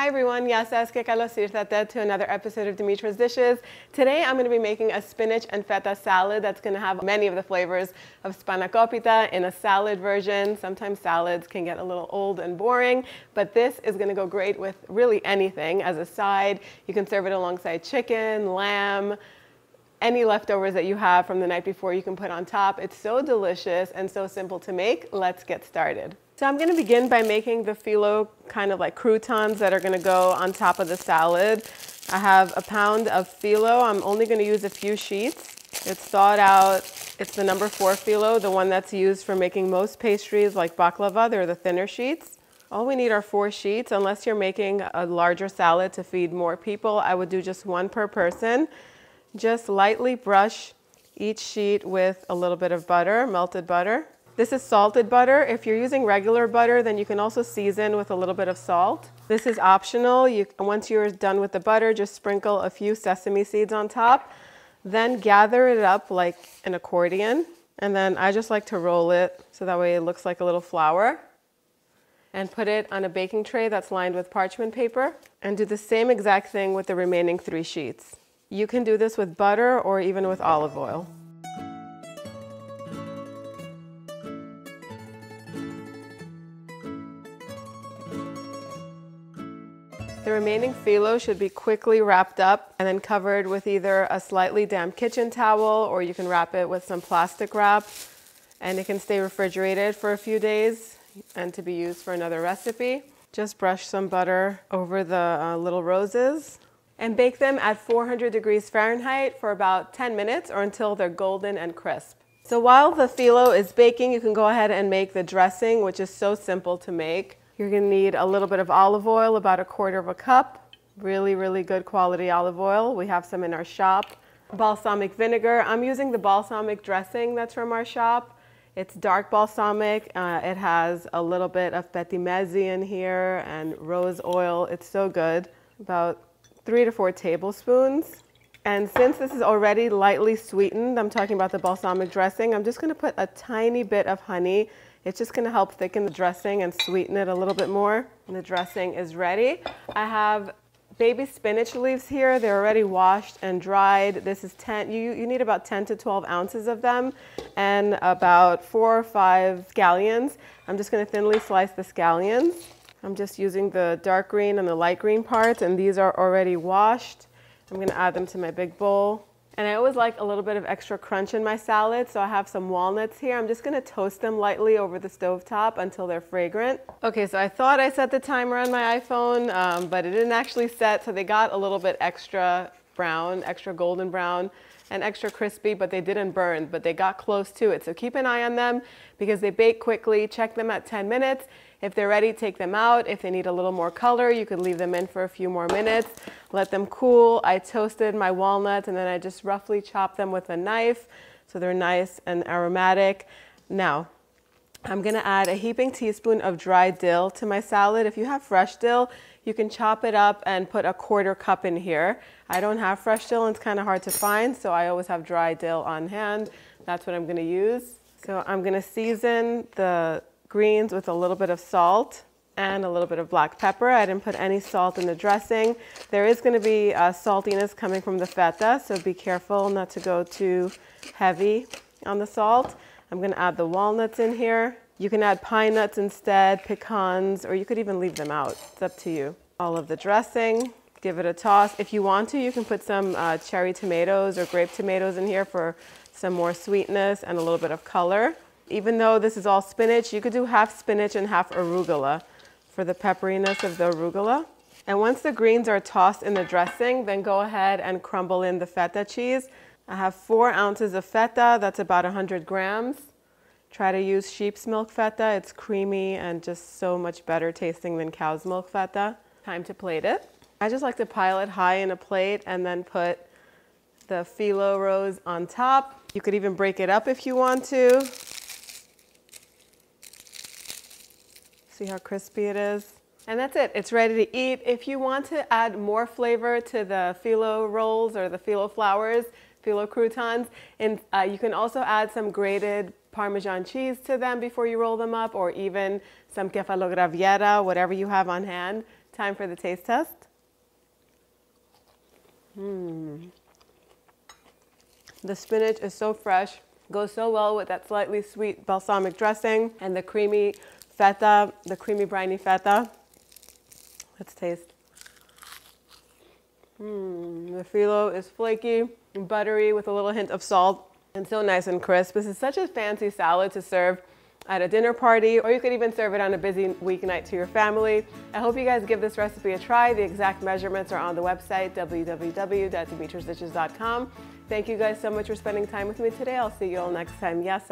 Hi everyone, Yasa que to another episode of Dimitra's Dishes. Today I'm going to be making a spinach and feta salad that's going to have many of the flavors of spanakopita in a salad version. Sometimes salads can get a little old and boring, but this is going to go great with really anything as a side. You can serve it alongside chicken, lamb, any leftovers that you have from the night before you can put on top. It's so delicious and so simple to make. Let's get started. So I'm gonna begin by making the phyllo kind of like croutons that are gonna go on top of the salad. I have a pound of phyllo. I'm only gonna use a few sheets. It's thawed out. It's the number four phyllo, the one that's used for making most pastries like baklava. They're the thinner sheets. All we need are four sheets. Unless you're making a larger salad to feed more people, I would do just one per person. Just lightly brush each sheet with a little bit of butter, melted butter. This is salted butter. If you're using regular butter, then you can also season with a little bit of salt. This is optional. You, once you're done with the butter, just sprinkle a few sesame seeds on top. Then gather it up like an accordion. And then I just like to roll it so that way it looks like a little flower. And put it on a baking tray that's lined with parchment paper. And do the same exact thing with the remaining three sheets. You can do this with butter or even with olive oil. The remaining phyllo should be quickly wrapped up and then covered with either a slightly damp kitchen towel or you can wrap it with some plastic wrap and it can stay refrigerated for a few days and to be used for another recipe. Just brush some butter over the uh, little roses and bake them at 400 degrees Fahrenheit for about 10 minutes or until they're golden and crisp. So while the phyllo is baking, you can go ahead and make the dressing, which is so simple to make. You're going to need a little bit of olive oil, about a quarter of a cup. Really, really good quality olive oil. We have some in our shop. Balsamic vinegar. I'm using the balsamic dressing that's from our shop. It's dark balsamic. Uh, it has a little bit of petimezi in here and rose oil. It's so good. About three to four tablespoons. And since this is already lightly sweetened, I'm talking about the balsamic dressing, I'm just going to put a tiny bit of honey it's just going to help thicken the dressing and sweeten it a little bit more. And the dressing is ready. I have baby spinach leaves here. They're already washed and dried. This is 10, you, you need about 10 to 12 ounces of them and about four or five scallions. I'm just going to thinly slice the scallions. I'm just using the dark green and the light green parts and these are already washed. I'm going to add them to my big bowl. And I always like a little bit of extra crunch in my salad, so I have some walnuts here. I'm just gonna toast them lightly over the stove top until they're fragrant. Okay, so I thought I set the timer on my iPhone, um, but it didn't actually set, so they got a little bit extra brown, extra golden brown and extra crispy, but they didn't burn, but they got close to it. So keep an eye on them because they bake quickly. Check them at 10 minutes. If they're ready, take them out. If they need a little more color, you could leave them in for a few more minutes. Let them cool. I toasted my walnuts and then I just roughly chopped them with a knife so they're nice and aromatic. Now, I'm gonna add a heaping teaspoon of dry dill to my salad. If you have fresh dill, you can chop it up and put a quarter cup in here. I don't have fresh dill and it's kind of hard to find, so I always have dry dill on hand. That's what I'm gonna use. So I'm gonna season the greens with a little bit of salt and a little bit of black pepper. I didn't put any salt in the dressing. There is going to be uh, saltiness coming from the feta, so be careful not to go too heavy on the salt. I'm going to add the walnuts in here. You can add pine nuts instead, pecans, or you could even leave them out. It's up to you. All of the dressing, give it a toss. If you want to, you can put some uh, cherry tomatoes or grape tomatoes in here for some more sweetness and a little bit of color. Even though this is all spinach, you could do half spinach and half arugula for the pepperiness of the arugula. And once the greens are tossed in the dressing, then go ahead and crumble in the feta cheese. I have four ounces of feta, that's about 100 grams. Try to use sheep's milk feta. It's creamy and just so much better tasting than cow's milk feta. Time to plate it. I just like to pile it high in a plate and then put the phyllo rows on top. You could even break it up if you want to. See how crispy it is? And that's it, it's ready to eat. If you want to add more flavor to the phyllo rolls or the phyllo flowers, phyllo croutons, and uh, you can also add some grated Parmesan cheese to them before you roll them up, or even some kefalograviera, whatever you have on hand time for the taste test. Mmm. The spinach is so fresh, goes so well with that slightly sweet balsamic dressing and the creamy feta, the creamy briny feta. Let's taste. Mmm, the phyllo is flaky and buttery with a little hint of salt and so nice and crisp. This is such a fancy salad to serve at a dinner party, or you could even serve it on a busy weeknight to your family. I hope you guys give this recipe a try. The exact measurements are on the website, www.dimitrasdishes.com. Thank you guys so much for spending time with me today. I'll see you all next time. Yes,